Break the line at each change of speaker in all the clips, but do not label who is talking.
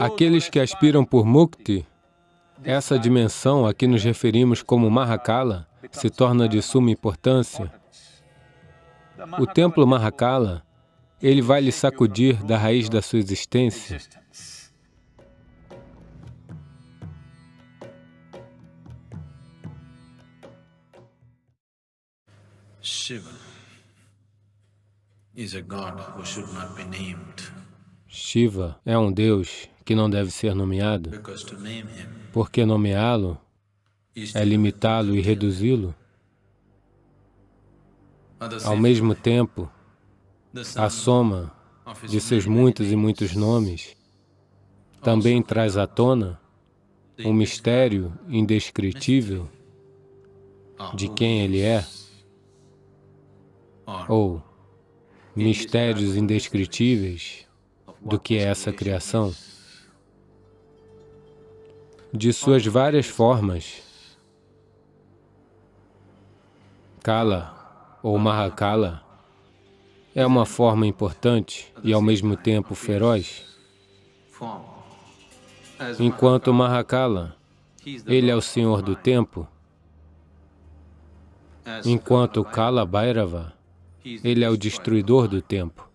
Aqueles que aspiram por mukti, essa dimensão a que nos referimos como Mahakala, se torna de suma importância. O templo Mahakala, ele vai lhe sacudir da raiz da sua existência.
Shiva is a god who should not be named.
Shiva é um Deus que não deve ser nomeado, porque nomeá-lo é limitá-lo e reduzi-lo. Ao mesmo tempo, a soma de seus muitos e muitos nomes também traz à tona um mistério indescritível de quem ele é, ou mistérios indescritíveis do que é essa criação, de suas várias formas. Kala ou Mahakala é uma forma importante e ao mesmo tempo feroz, enquanto Mahakala, ele é o senhor do tempo, enquanto
Kala
Bhairava, ele é o destruidor do tempo.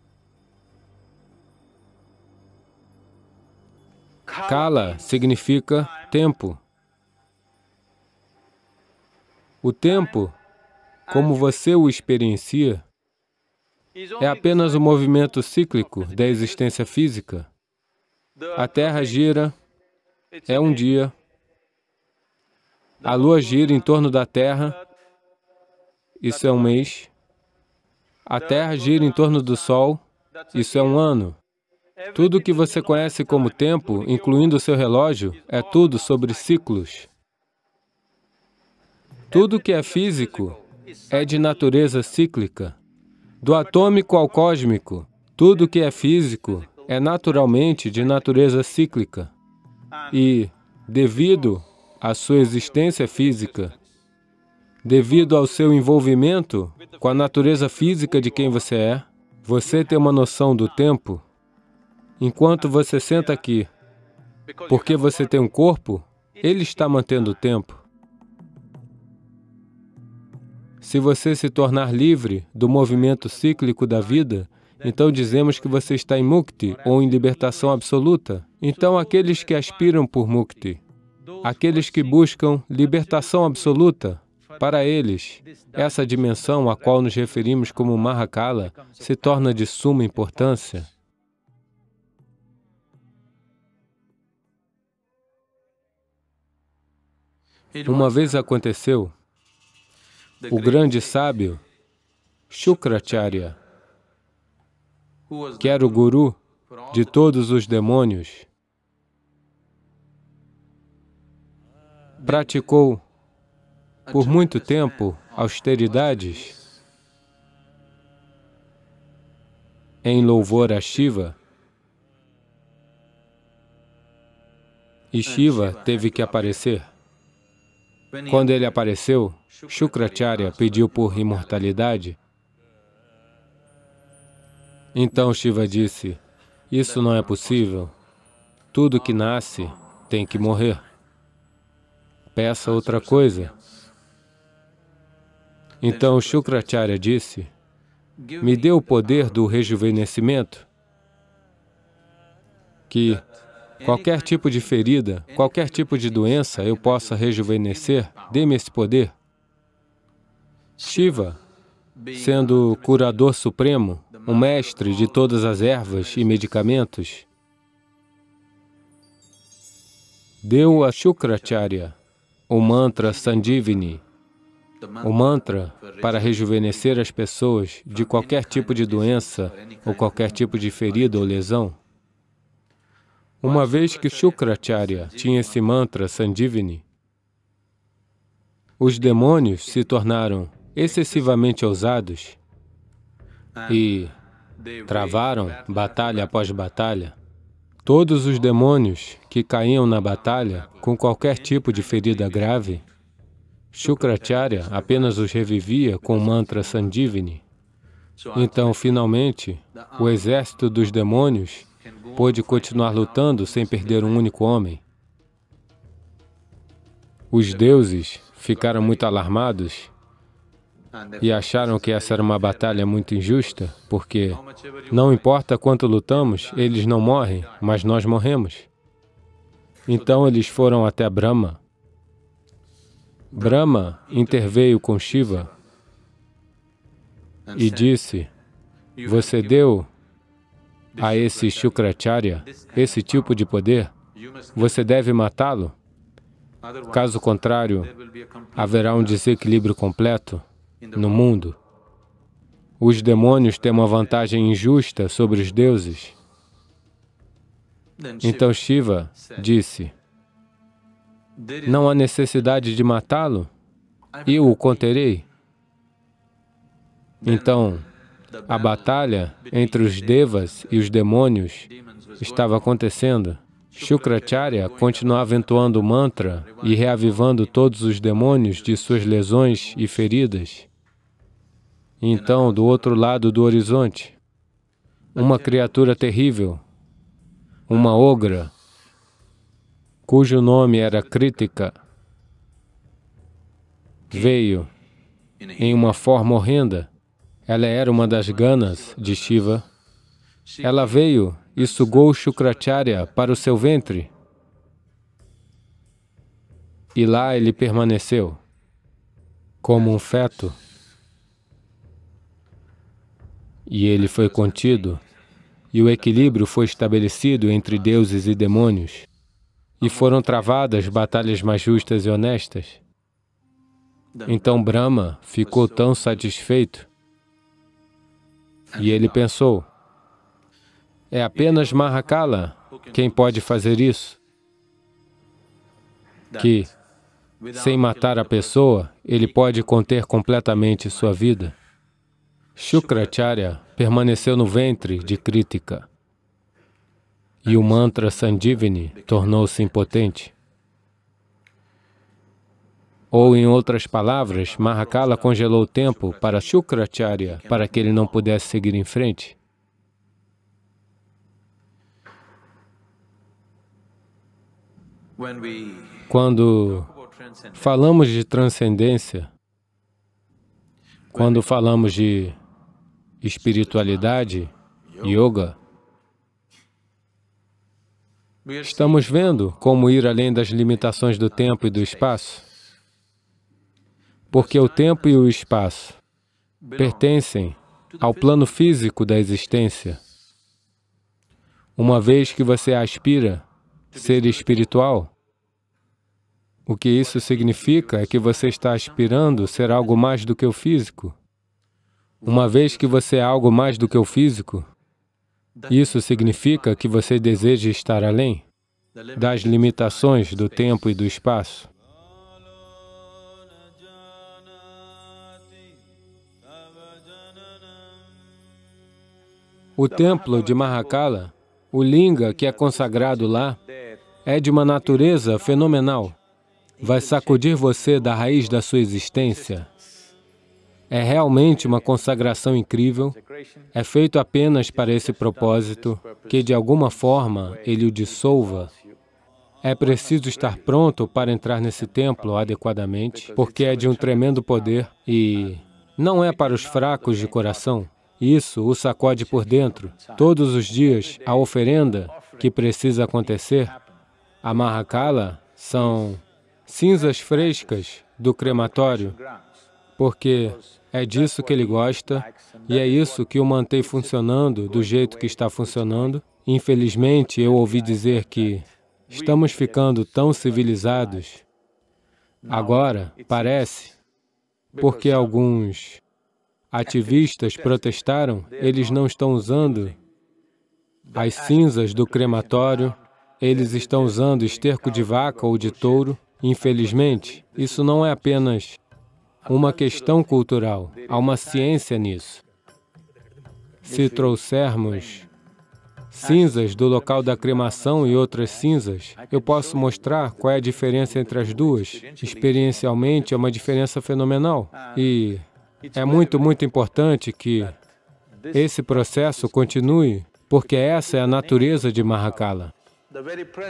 Kala significa tempo. O tempo, como você o experiencia, é apenas o movimento cíclico da existência física. A Terra gira, é um dia. A Lua gira em torno da Terra, isso é um mês. A Terra gira em torno do Sol, isso é um ano. Tudo que você conhece como tempo, incluindo o seu relógio, é tudo sobre ciclos. Tudo que é físico é de natureza cíclica. Do atômico ao cósmico, tudo que é físico é naturalmente de natureza cíclica. E, devido à sua existência física, devido ao seu envolvimento com a natureza física de quem você é, você tem uma noção do tempo. Enquanto você senta aqui, porque você tem um corpo, ele está mantendo o tempo. Se você se tornar livre do movimento cíclico da vida, então dizemos que você está em mukti ou em libertação absoluta. Então, aqueles que aspiram por mukti, aqueles que buscam libertação absoluta, para eles, essa dimensão a qual nos referimos como Mahakala se torna de suma importância. Uma vez aconteceu, o grande sábio Shukracharya, que era o guru de todos os demônios, praticou por muito tempo austeridades em louvor a Shiva. E Shiva teve que aparecer. Quando ele apareceu, Shukracharya pediu por imortalidade. Então Shiva disse, isso não é possível. Tudo que nasce tem que morrer. Peça outra coisa. Então Shukracharya disse, me dê o poder do rejuvenescimento, que qualquer tipo de ferida, qualquer tipo de doença eu possa rejuvenescer, dê-me esse poder. Shiva, sendo o curador supremo, o mestre de todas as ervas e medicamentos, deu a Shukracharya o mantra Sanjivini,
the
o mantra para rejuvenescer as pessoas de qualquer tipo de doença ou qualquer tipo de ferida ou lesão. Uma vez que Shukracharya tinha esse mantra Sanjivini, os demônios se tornaram excessivamente ousados e travaram batalha após batalha. Todos os demônios que caíam na batalha com qualquer tipo de ferida grave, Shukracharya apenas os revivia com o mantra Sanjivini.
so
Então, finalmente, o exército dos demônios pôde continuar lutando sem perder um único homem. Os deuses ficaram muito alarmados e acharam que essa era uma batalha muito injusta, porque não importa quanto lutamos, eles não morrem, mas nós morremos. Então eles foram até Brahma. Brahma interveio com Shiva e disse, você deu a esse Shukracharya esse tipo de poder, você deve matá-lo. Caso contrário, haverá um desequilíbrio completo no mundo. Os demônios têm uma vantagem injusta sobre os deuses. Então Shiva disse, não há necessidade de matá-lo, eu o conterei. Então, a batalha entre os devas e os demônios estava acontecendo. Shukracharya continuava entoando o mantra e reavivando todos os demônios de suas lesões e feridas. Então, do outro lado do horizonte, uma criatura terrível, uma ogra, cujo nome era Kritika, veio em uma forma horrenda. Ela era uma das ganas de Shiva. Ela veio e sugou Shukracharya para o seu ventre. E lá ele permaneceu, como um feto. E ele foi contido, e o equilíbrio foi estabelecido entre deuses e demônios, e foram travadas batalhas mais justas e honestas. Então Brahma ficou tão satisfeito, e ele pensou, é apenas Mahakala quem pode fazer isso, que, sem matar a pessoa, ele pode conter completamente sua vida. Shukracharya permaneceu no ventre de Kritika e o mantra Sandivini tornou-se impotente. Ou, em outras palavras, Mahakala congelou o tempo para Shukracharya para que ele não pudesse seguir em frente. Quando falamos de transcendência, quando falamos de espiritualidade, yoga, estamos vendo como ir além das limitações do tempo e do espaço. Porque o tempo e o espaço pertencem ao plano físico da existência. Uma vez que você aspira ser espiritual, o que isso significa é que você está aspirando ser algo mais do que o físico. Uma vez que você é algo mais do que o físico, isso significa que você deseja estar além das limitações do tempo e do espaço. O templo de Mahakala, o linga que é consagrado lá, é de uma natureza fenomenal. Vai sacudir você da raiz da sua existência é realmente uma consagração incrível, é feito apenas para esse propósito, que de alguma forma ele o dissolva. É preciso estar pronto para entrar nesse templo adequadamente, porque é de um tremendo poder e não é para os fracos de coração. Isso o sacode por dentro. Todos os dias, a oferenda que precisa acontecer, a Mahakala, são cinzas frescas do crematório, porque é disso que ele gosta e é isso que o mantém funcionando do jeito que está funcionando. Infelizmente, eu ouvi dizer que estamos ficando tão civilizados. Agora, parece, porque alguns ativistas protestaram, eles não estão usando as cinzas do crematório, eles estão usando esterco de vaca ou de touro. Infelizmente, isso não é apenas uma questão cultural, há uma ciência nisso. Se trouxermos cinzas do local da cremação e outras cinzas, eu posso mostrar qual é a diferença entre as duas. Experiencialmente, é uma diferença fenomenal. E é muito, muito importante que esse processo continue porque essa é a natureza de Mahakala.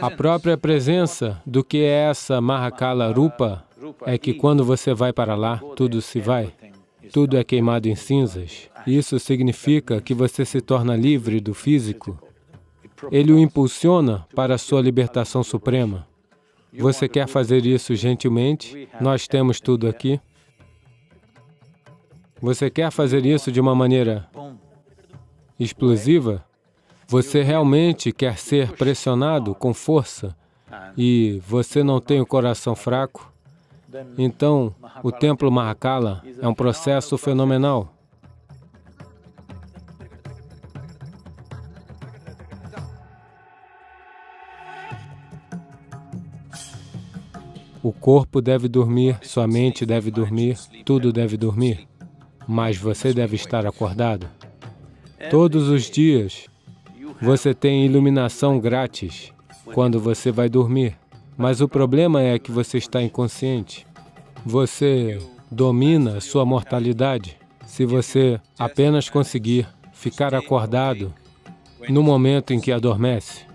A própria presença do que é essa Mahakala Rupa é que quando você vai para lá, tudo se vai, tudo é queimado em cinzas. Isso significa que você se torna livre do físico. Ele o impulsiona para a sua libertação suprema. Você quer fazer isso gentilmente? Nós temos tudo aqui. Você quer fazer isso de uma maneira explosiva? Você realmente quer ser pressionado com força e você não tem o coração fraco? Então, o Templo Mahakala é um processo fenomenal. O corpo deve dormir, sua mente deve dormir, tudo deve dormir, mas você deve estar acordado. Todos os dias, você tem iluminação grátis quando você vai dormir. Mas o problema é que você está inconsciente. Você domina sua mortalidade se você apenas conseguir ficar acordado no momento em que adormece.